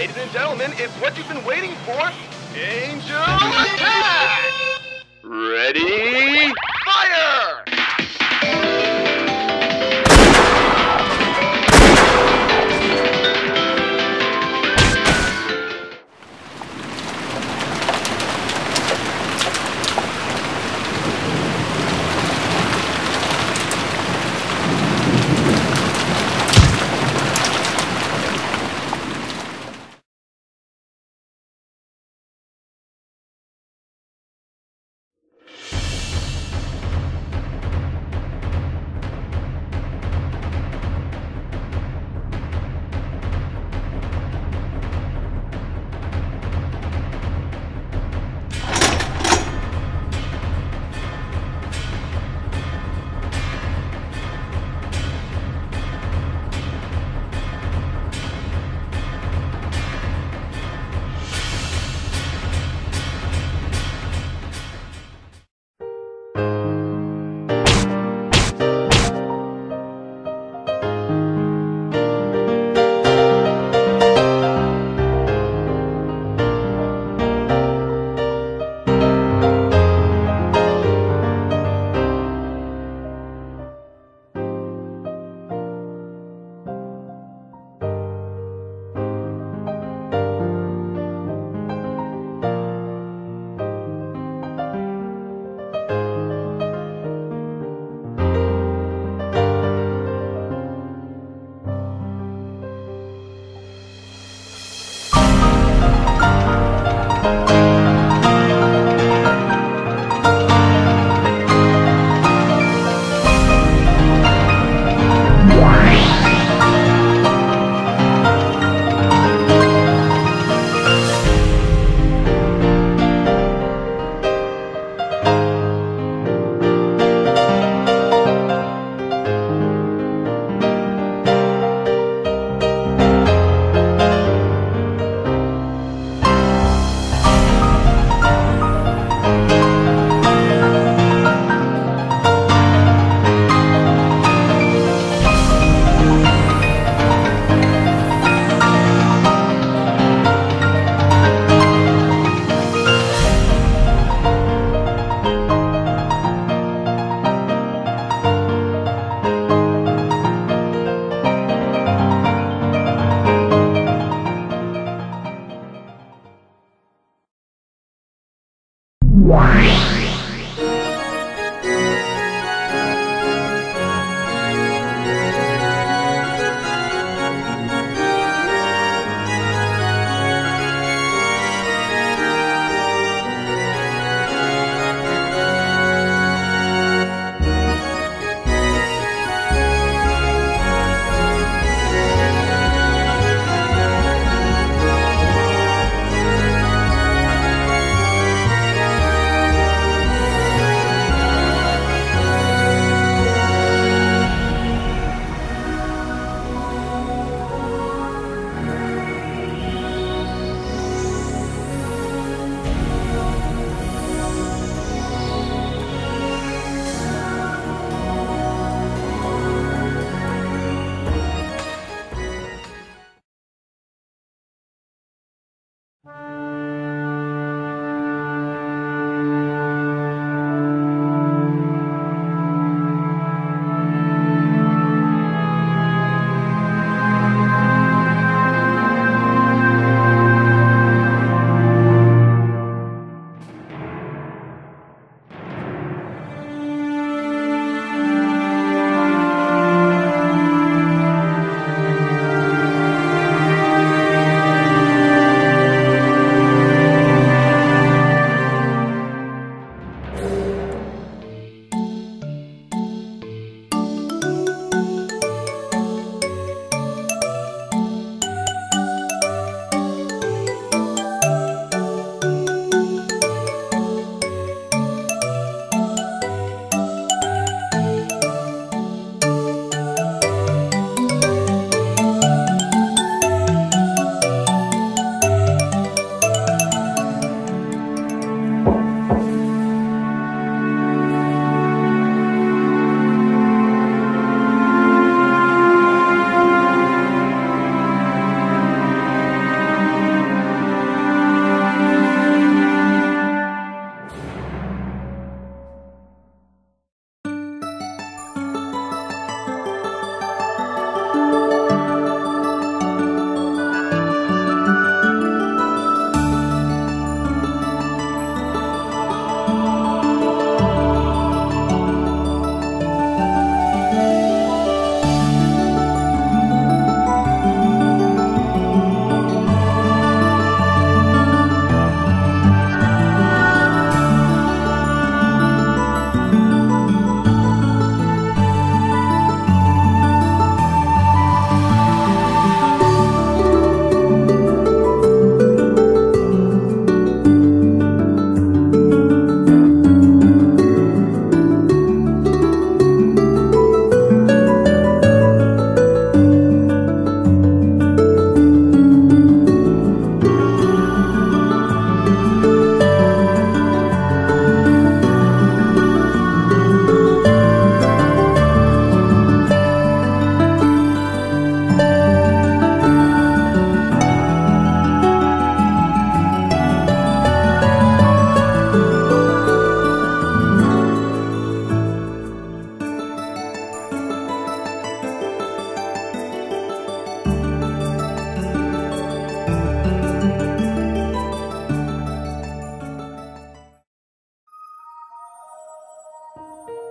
Ladies and gentlemen, it's what you've been waiting for. Angel Attack! Ready? Wow.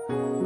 Bye.